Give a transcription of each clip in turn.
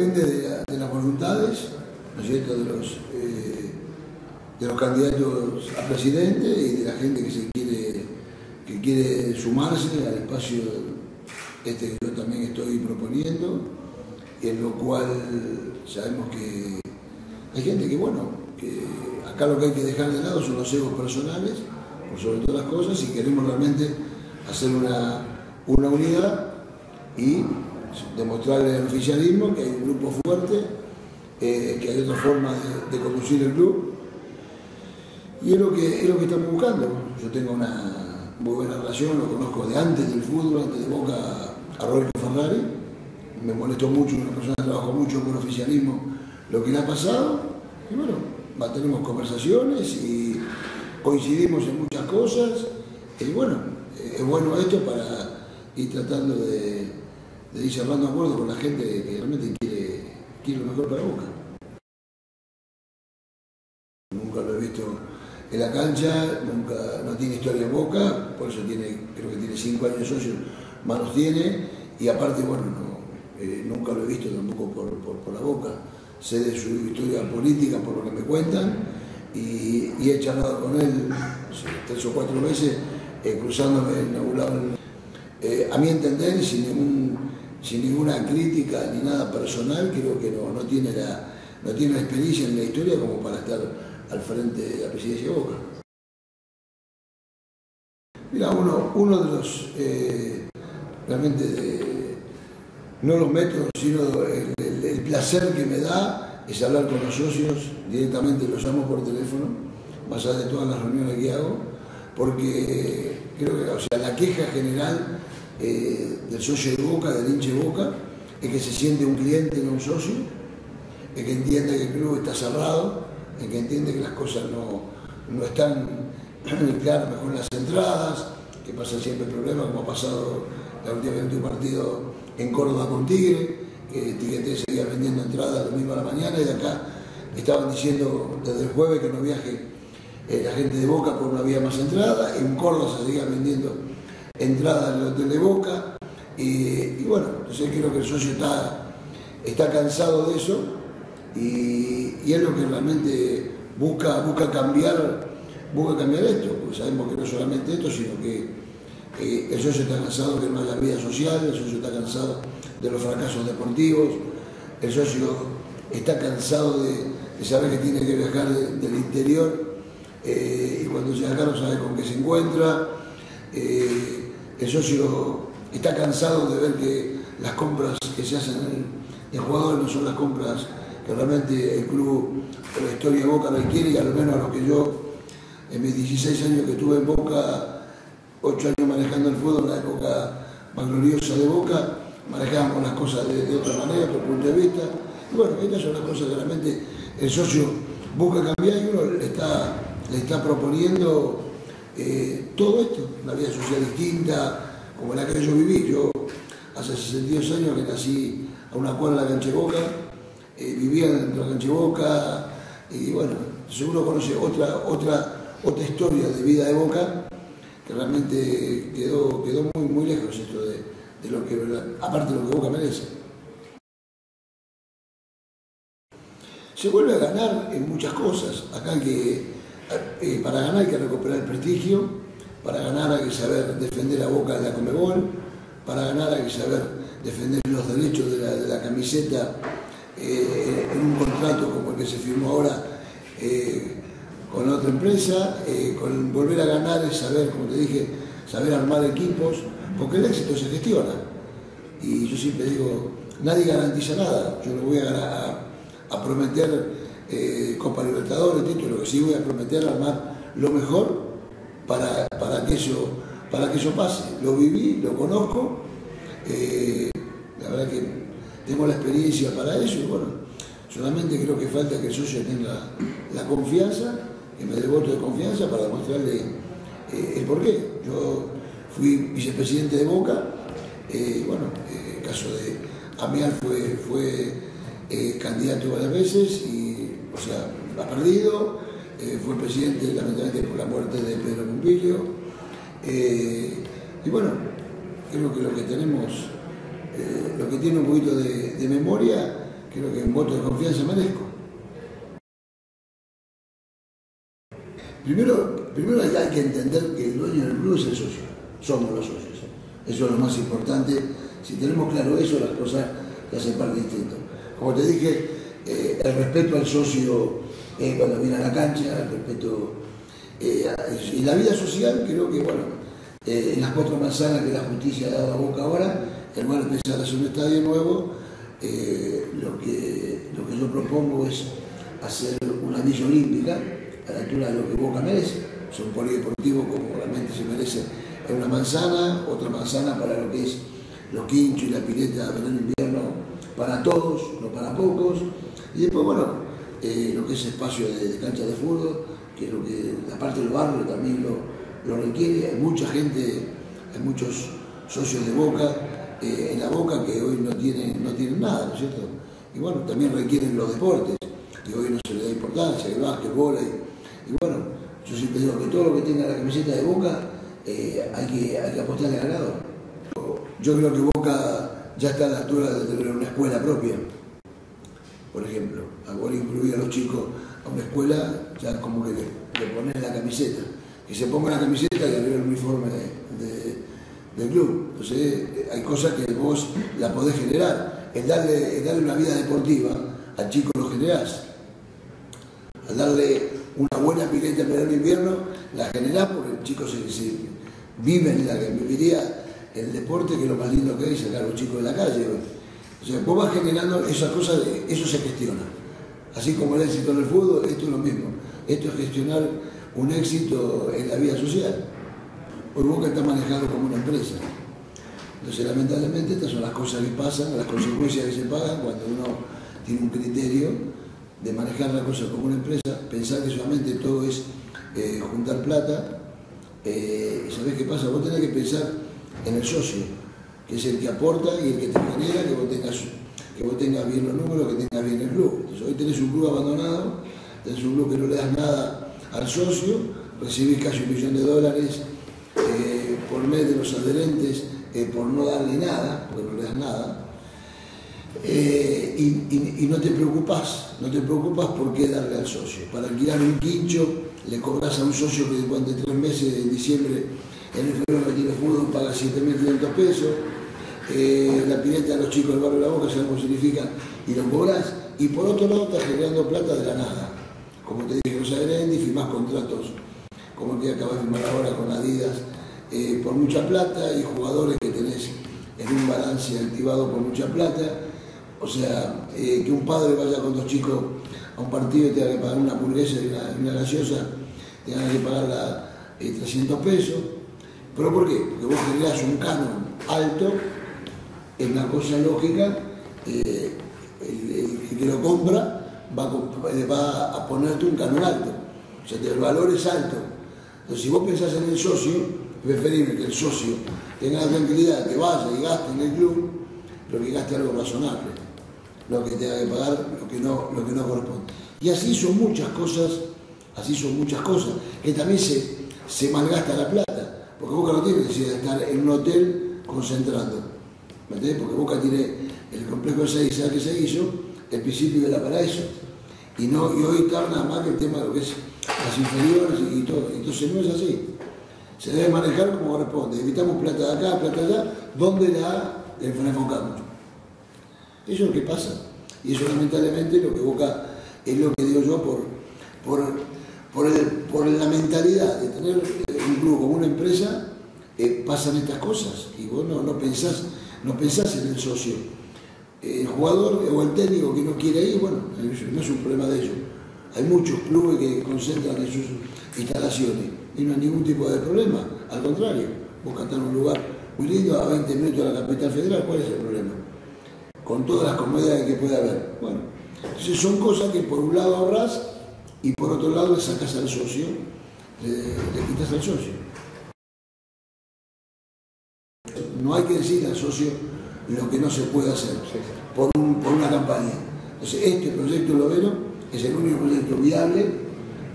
depende de, las voluntades, ¿no es cierto?, de los, eh, de los candidatos a presidente y de la gente que se quiere, que quiere sumarse al espacio este que yo también estoy proponiendo, en lo cual sabemos que hay gente que, bueno, que acá lo que hay que dejar de lado son los egos personales, por sobre todas las cosas, si queremos realmente hacer una, una unidad y demostrarle al oficialismo que hay un grupo fuerte, eh, que hay otra forma de, conducir el club. Y es lo, que, es lo que estamos buscando. Yo tengo una muy buena relación, lo conozco de antes del fútbol, antes de Boca a Roberto Ferrari. Me molestó mucho, una persona que trabajó mucho con oficialismo, lo que le ha pasado. Y bueno, mantenemos conversaciones y coincidimos en muchas cosas. Y bueno, es bueno esto para ir tratando de, de ir cerrando acuerdos con la gente que realmente quiere, quiere lo mejor para Boca. Nunca lo he visto en la cancha, nunca, no tiene historia en Boca, por eso tiene, creo que tiene cinco años de socio, manos tiene, y aparte, bueno, eh, nunca lo he visto tampoco por, la Boca. Sé de su historia política por lo que me cuentan, y, he charlado con él tres o cuatro veces, eh, cruzándome en algún eh, a mi entender, sin ningún sin ninguna crítica ni nada personal, creo que no, tiene, la, no tiene la experiencia en la historia como para estar al frente de la presidencia de Boca. Mira, uno, uno de los, eh, realmente, no los métodos, sino el, placer que me da es hablar con los socios, directamente los llamo por teléfono, más allá de todas las reuniones que hago, porque creo que, o sea, la queja general eh, del socio de Boca, del hinche de Boca, es que se siente un cliente, no un socio, es que entiende que el club está cerrado, es que entiende que las cosas no, no están claras mejor las entradas, que pasa siempre el problema, como ha pasado la última vez un partido en Córdoba con Tigre, que Tigre seguía vendiendo entradas el domingo a la mañana y de acá estaban diciendo desde el jueves que no viaje eh, la gente de Boca porque no había más entradas, en Córdoba se seguía vendiendo entrada al hotel de Boca. Y, bueno, entonces creo que el socio está, está cansado de eso y, es lo que realmente busca, busca, cambiar, busca cambiar esto, porque sabemos que no solamente esto, sino que el socio está cansado de no haya vida social, el socio está cansado de los fracasos deportivos, el socio está cansado de, saber que tiene que viajar del interior eh, y cuando llega acá no sabe con qué se encuentra. Eh, el socio está cansado de ver que las compras que se hacen en jugadores no son las compras que realmente el club por la historia de Boca requiere y al menos a lo que yo en mis 16 años que tuve en Boca, 8 años manejando el fútbol, en la época más gloriosa de Boca, manejábamos las cosas de, otra manera, por punto de vista. Y bueno, estas son las cosas que realmente el socio busca cambiar y uno le está proponiendo eh, todo esto, una vida social distinta, como la que yo viví. Yo hace 62 años que nací a una cuadra de la Cancheboca, eh, vivía dentro de la Cancheboca y bueno, seguro conoce otra, otra, otra historia de vida de Boca que realmente quedó, quedó muy, muy lejos esto de, de lo que, aparte de lo que Boca merece. Se vuelve a ganar en muchas cosas. Acá que eh, para ganar hay que recuperar el prestigio, para ganar hay que saber defender la boca de la Comebol, para ganar hay que saber defender los derechos de la, camiseta eh, en un contrato como el que se firmó ahora eh, con otra empresa, con volver a ganar es saber, como te dije, saber armar equipos, porque el éxito se gestiona. Y yo siempre digo, nadie garantiza nada, yo no voy a prometer eh, Copa Libertadores, título, que sí voy a prometer armar lo mejor para, para, que, eso, para que eso pase. Lo viví, lo conozco, eh, la verdad que tengo la experiencia para eso y bueno, solamente creo que falta que el socio tenga la confianza, que me dé voto de confianza para demostrarle eh, el porqué. Yo fui vicepresidente de Boca, bueno, el caso de Amial fue, fue candidato varias veces y o sea, ha perdido, eh, fue presidente lamentablemente por la muerte de Pedro Pompilio. Eh, y bueno, creo que lo que tenemos, eh, lo que tiene un poquito de, memoria, creo que un voto de confianza merezco. Primero, primero hay que entender que el dueño del club es el socio, somos los socios. Eso es lo más importante. Si tenemos claro eso, las cosas se hacen parte distinto. Como te dije, eh, el respeto al socio eh, cuando viene a la cancha, el respeto. Eh, y la vida social, creo que, bueno, en las cuatro manzanas que la justicia ha dado a boca ahora, lugar de pensar hacer un estadio nuevo, lo, que, lo que yo propongo es hacer una villa olímpica a la altura de lo que Boca merece. Son polideportivos como realmente se merece en una manzana, otra manzana para lo que es los quinchos y la pileta verano-invierno para todos, no para pocos. Y después, bueno, eh, lo que es espacio de, cancha de fútbol, que es lo que la parte del barrio también lo, requiere. Hay mucha gente, hay muchos socios de Boca eh, en la Boca que hoy no tienen, no tienen nada, ¿no es cierto? Y bueno, también requieren los deportes, que hoy no se le da importancia, el básquet, el y bueno, yo siempre digo que todo lo que tenga la camiseta de Boca eh, hay, que, hay que apostarle al. Yo creo que Boca ya está a la altura de tener una escuela propia. Por ejemplo, ahora incluir a los chicos a una escuela, ya como que le, ponen la camiseta. Que se ponga la camiseta y arriba el uniforme del club. Entonces, eh, hay cosas que vos la podés generar. El darle, el darle una vida deportiva, al chico lo generás. Al darle una buena pileta en verano invierno, la generás porque el chico se, vive en la que viviría el deporte, que es lo más lindo que hay, sacar a los chicos de la calle. O sea, vos vas generando esas cosas, eso se gestiona. Así como el éxito en el fútbol, esto es lo mismo. Esto es gestionar un éxito en la vida social. Por Boca está manejado como una empresa. Entonces, lamentablemente, estas son las cosas que pasan, las consecuencias que se pagan cuando uno tiene un criterio de manejar la cosa como una empresa, pensar que solamente todo es eh, juntar plata. Eh, ¿Sabés qué pasa? Vos tenés que pensar en el socio, que es el que aporta y el que te genera que vos tengas, que vos tengas bien los números, que tengas bien el club. Entonces, hoy tenés un club abandonado, tenés un club que no le das nada al socio, recibís casi un millón de dólares eh, por mes de los adherentes por no darle nada, porque no le das nada. y, no te preocupas, no te preocupas por qué darle al socio. Para alquilar un quincho le cobras a un socio que durante tres meses de diciembre en el febrero que tiene fútbol paga 7.500 pesos, eh, la pileta de los chicos del barrio de la Boca, sabes cómo significa, y lo cobras, y por otro lado estás generando plata de la nada. Como te dije, José Arendi, firmás contratos como el que acabas de firmar ahora con Adidas, eh, por mucha plata y jugadores que tenés en un balance activado por mucha plata. O sea, eh, que un padre vaya con dos chicos a un partido y tenga que pagar una hamburguesa y una, una gaseosa, tenga que pagar 300 pesos ¿Pero por qué? Porque vos generás un canon alto, es una cosa lógica, eh, el, que lo compra va a, ponerte un canon alto. O sea, el valor es alto. Entonces, si vos pensás en el socio, es preferible que el socio tenga la tranquilidad, que vaya y gaste en el club, pero que gaste algo razonable. Lo que tenga que pagar, lo que no, lo que no corresponde. Y así son muchas cosas, así son muchas cosas, que también se, se malgasta la plata. Porque Boca no tiene necesidad de estar en un hotel concentrando. ¿Me entiendes? Porque Boca tiene el complejo de 6 que se hizo, el principio era para eso. Y, no, y hoy nada más que el tema de lo que es las inferiores y, todo. Entonces no es así. Se debe manejar como corresponde. Evitamos plata de acá, plata de allá, ¿dónde la enfocamos? Eso es lo que pasa. Y eso lamentablemente lo que Boca es lo que digo yo por, por por, la mentalidad de tener un club como una empresa, eh, pasan estas cosas y vos no, pensás, no pensás en el socio. El jugador o el técnico que no quiere ir, bueno, no es un problema de ellos. Hay muchos clubes que concentran en sus instalaciones y no hay ningún tipo de problema. Al contrario, vos estás en un lugar muy lindo a 20 minutos de la capital federal, ¿cuál es el problema? Con todas las comodidades que puede haber. Bueno, entonces son cosas que por un lado ahorras y por otro lado le sacas al socio, le, quitas al socio. No hay que decirle al socio lo que no se puede hacer por, una campaña. Entonces, este proyecto Lovero es el único proyecto viable,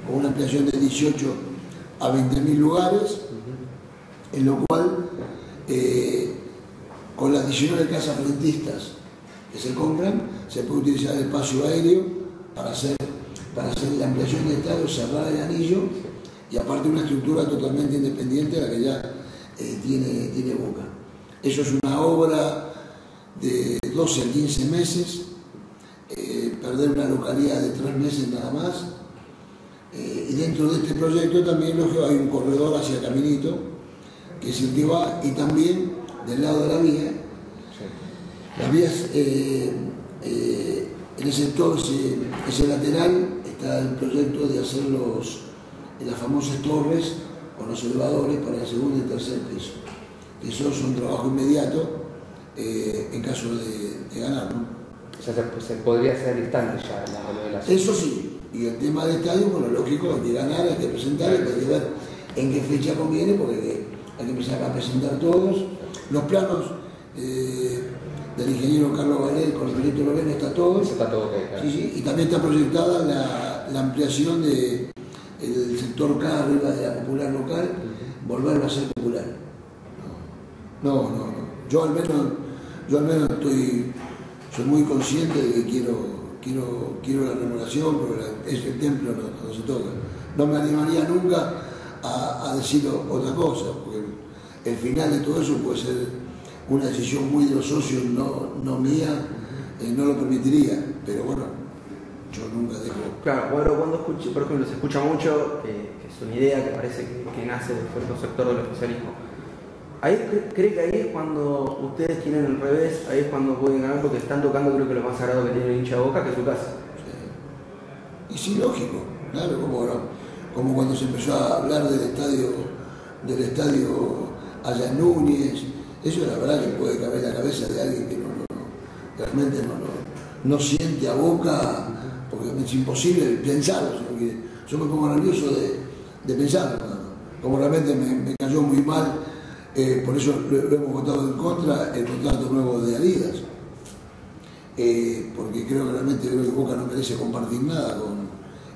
con una ampliación de 18 a 20 mil lugares, en lo cual, eh, con las 19 casas rentistas que se compran, se puede utilizar el espacio aéreo para hacer, para hacer la ampliación del estadio, cerrar el anillo y aparte una estructura totalmente independiente a la que ya eh, tiene, tiene Boca. Eso es una obra de 12 a 15 meses, eh, perder una localidad de 3 meses nada más. Eh, y dentro de este proyecto también hay un corredor hacia Caminito, que es el que va, y también del lado de la vía. Las vías, en ese sector, ese, lateral, está el proyecto de hacer los, las famosas torres con los elevadores para el segundo y tercer piso. Eso es un trabajo inmediato eh, en caso de, ganar. ¿no? O sea, se, podría hacer instante ya la remodelación. Eso sí, y el tema del estadio, bueno, lógico, hay que ganar, hay que presentar, hay que ver en qué fecha conviene, porque hay que empezar a presentar todos. Los planos eh, del ingeniero Carlos Valer con el proyecto Lorena está todo. está todo sí, sí, y también está proyectada la, la ampliación del de, sector K arriba de la popular local, volver a ser popular. No, no, no. Yo al menos, yo al menos estoy, soy muy consciente de que quiero, quiero, quiero la renovación, porque es el templo no, se toca. No me animaría nunca a, decir otra cosa, porque el final de todo eso puede ser una decisión muy de los socios, no, no mía, eh, no lo permitiría, pero bueno, yo nunca dejo. Claro, bueno, cuando escucho, por ejemplo, se escucha mucho, que, es una idea que parece que, nace de cierto sector del especialismo Ahí cree que ahí es cuando ustedes tienen el revés, ahí es cuando pueden ganar porque están tocando creo que lo más sagrado que tiene el hincha boca, que es su casa. Y sí, lógico, claro, como, cuando se empezó a hablar del estadio, del estadio allá Núñez, eso la verdad que puede caber la cabeza de alguien que no, realmente no, no, siente a boca, porque es imposible pensarlo, yo me pongo nervioso de, de pensarlo, como realmente me cayó muy mal eh, por eso lo, hemos votado en contra el contrato nuevo de Adidas. Eh, porque creo que realmente creo que Boca no merece compartir nada con,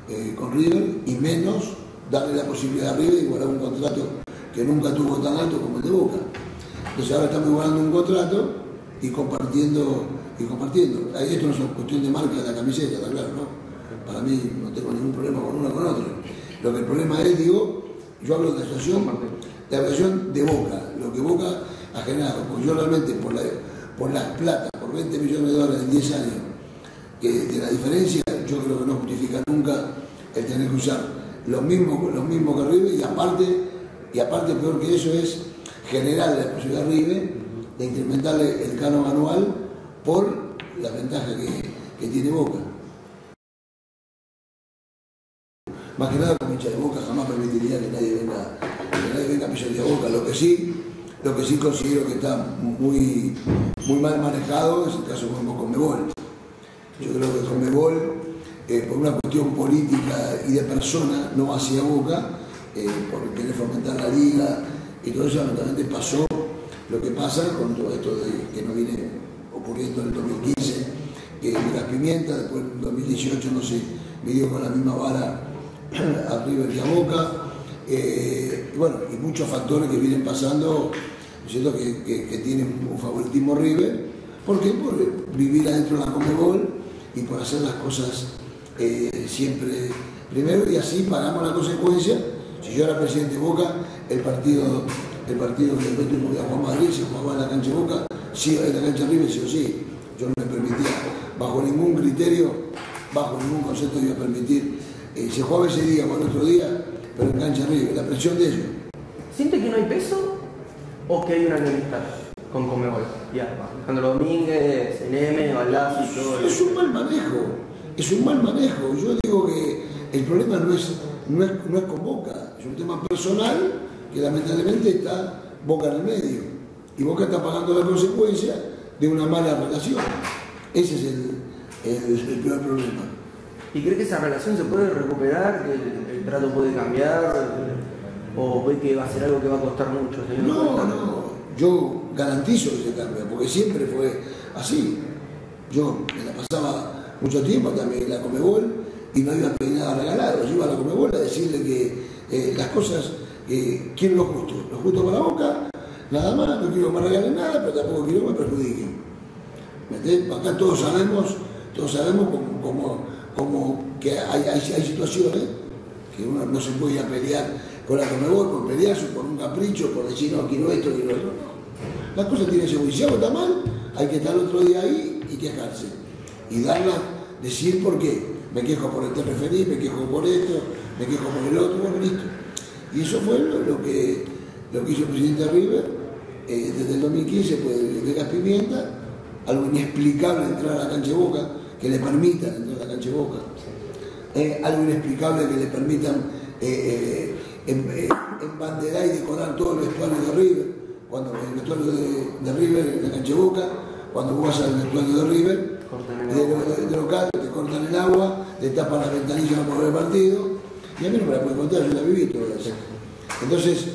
eh, con River y menos darle la posibilidad a River de igualar un contrato que nunca tuvo tan alto como el de Boca. Entonces ahora estamos igualando un contrato y compartiendo y compartiendo. Esto no es cuestión de marca de la camiseta, está claro, ¿no? Para mí no tengo ningún problema con una con otra. Lo que el problema es, digo, yo hablo de asociación, de asociación de Boca, lo que Boca ha generado. Porque yo realmente, por, la, las plata, por 20 millones de dólares en 10 años, que de la diferencia, yo creo que no justifica nunca el tener que usar lo mismo, lo mismo que River y aparte, y aparte peor que eso es generar la posibilidad a River de incrementarle el canon anual por la ventaja que, que tiene Boca. Más que nada como hincha de Boca jamás permitiría que nadie venga, Boca. Lo que sí, lo que sí considero que está muy, muy mal manejado es el caso con Conmebol. Yo creo que Conmebol, eh, por una cuestión política y de persona, no hacía Boca, eh, por querer fomentar la liga y todo eso, lamentablemente pasó lo que pasa con todo esto de, que no viene ocurriendo en el 2015, que las pimienta, después en 2018 no se midió con la misma vara a River y a Boca, eh, bueno, y muchos factores que vienen pasando, siento que, tienen un favoritismo River, ¿por qué? Por vivir adentro de la Comebol y por hacer las cosas eh, siempre primero y así pagamos la consecuencia. Si yo era presidente de Boca, el partido, el partido que a Juan Madrid se jugaba en la cancha de Boca, sí en la cancha River, sí o sí. Yo no me permitía, bajo ningún criterio, bajo ningún concepto iba a permitir eh, se juega ese día o el otro día, pero en cancha arriba, la presión de ellos. ¿Siente que no hay peso o que hay una enemistad con Comebol? Ya, Alejandro Domínguez, NM, Balazzi y todo Es un mal manejo, es un mal manejo. Yo digo que el problema no es, no es, no es con Boca, es un tema personal que lamentablemente está Boca en el medio. Y Boca está pagando la consecuencia de una mala relación. Ese es el, el, el peor problema. ¿Y cree que esa relación se puede recuperar, que el, trato puede cambiar? ¿O ve que va a ser algo que va a costar mucho? No, no, yo garantizo que se cambia, porque siempre fue así. Yo me la pasaba mucho tiempo también en la Comebol y no iba a pedir nada regalado. Yo iba a la Comebol a decirle que eh, las cosas, eh, quiero lo justo, lo justo con la boca, nada más, no quiero que me regalen nada, pero tampoco quiero que me perjudiquen. Acá todos sabemos, todos sabemos como, como, que hay, hay, situaciones que uno no se puede ir a pelear con la Comebol, por pelearse, por un capricho, por decir no, aquí no esto, no otro. No. La cosa tiene si algo está mal, hay que estar otro día ahí y quejarse. Y darla, decir por qué. Me quejo por este referí, me quejo por esto, me quejo por el otro, bueno, listo. Y eso fue lo, que, lo que hizo el presidente River eh, desde el 2015, pues de Gas Pimienta, algo inexplicable entrar a la cancha Boca, que le permitan entrar a la cancha de Boca, eh, algo inexplicable que le permitan eh, eh embanderar y decorar todo el vestuario de River, cuando el vestuario de, River en la cancha de Boca, cuando vas al vestuario de River, de, local, te cortan el agua, te tapan las ventanillas para ver el partido, y a mí no me la pueden contar, yo la viví todo eso. Entonces,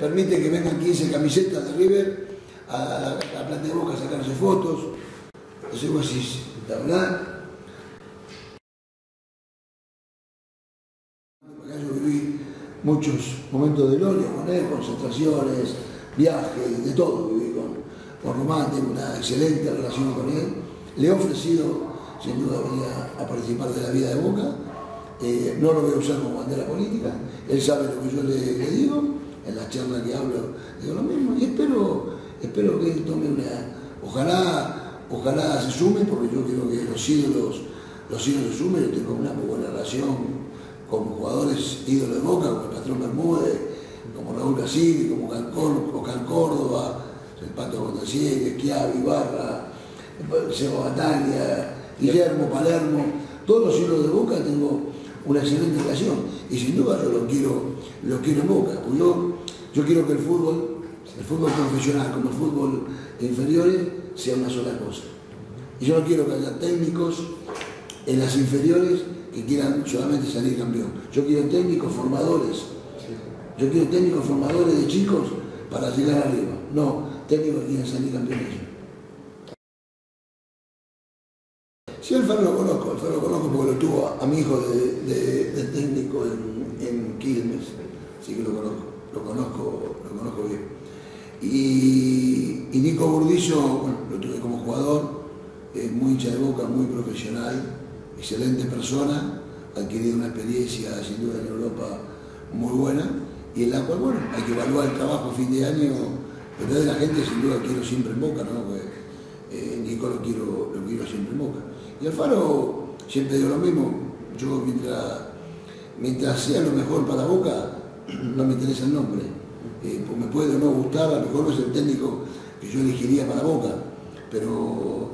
permite que vengan 15 camisetas de River a la, planta de boca a sacarse fotos. Entonces vos decís, la verdad, yo viví muchos momentos de gloria con él, concentraciones, viajes, de todo viví con, Román, tengo una excelente relación con él. Le he ofrecido, sin duda, venir a participar de la vida de Boca eh, no lo voy a usar como bandera política, él sabe lo que yo le, digo, en la charla que hablo digo lo mismo, y espero, espero que él tome una, ojalá, ojalá se sume, porque yo creo que los ídolos, los ídolos sumen, yo tengo una muy buena relación con jugadores ídolos de Boca, como el Patrón Bermúdez, como Raúl Casilli, como Cal Córdoba, el Pato Gondasier, Schiavi, Barra, Sebo Bataglia, Guillermo Palermo, todos los ídolos de Boca tengo una excelente relación. Y sin duda yo lo quiero, lo quiero en boca. Yo, yo quiero que el fútbol, el fútbol profesional como el fútbol inferiores, sea una sola cosa. Y yo no quiero que haya técnicos en las inferiores que quieran solamente salir campeón. Yo quiero técnicos formadores. Yo quiero técnicos formadores de chicos para llegar arriba. No técnicos que quieran salir campeones. Sí, el Faro lo conozco, el Faro lo conozco porque lo tuvo a, mi hijo de, técnico en, Quilmes, sí que lo conozco, lo conozco, lo conozco bien. Y, Nico Burdillo, bueno, lo tuve como jugador, es muy hincha de boca, muy profesional, excelente persona, ha adquirido una experiencia sin duda en Europa muy buena y en la cual, bueno, hay que evaluar el trabajo a fin de año, pero de la gente sin duda quiero siempre en boca, ¿no? Porque, eh, Nico lo quiero, lo quiero siempre en boca. Y Alfaro, siempre digo lo mismo, yo mientras, mientras sea lo mejor para Boca, no me interesa el nombre. Eh, pues me puede o no gustar, a lo mejor no es el técnico que yo elegiría para Boca, pero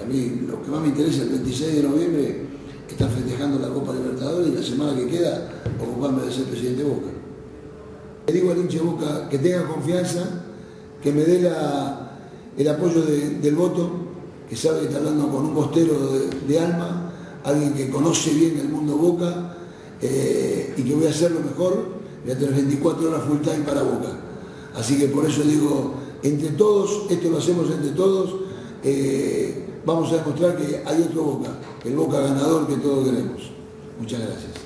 a mí lo que más me interesa el 26 de noviembre es estar festejando la Copa Libertadores y la semana que queda ocuparme de ser presidente de Boca. Le digo al hincha de Boca que tenga confianza, que me dé el apoyo del voto que sabe que está hablando con un postero de, alma, alguien que conoce bien el mundo Boca eh, y que voy a hacer lo mejor, voy a tener 24 horas full time para Boca. Así que por eso digo, entre todos, esto lo hacemos entre todos, eh, vamos a demostrar que hay otro Boca, el Boca ganador que todos queremos. Muchas gracias.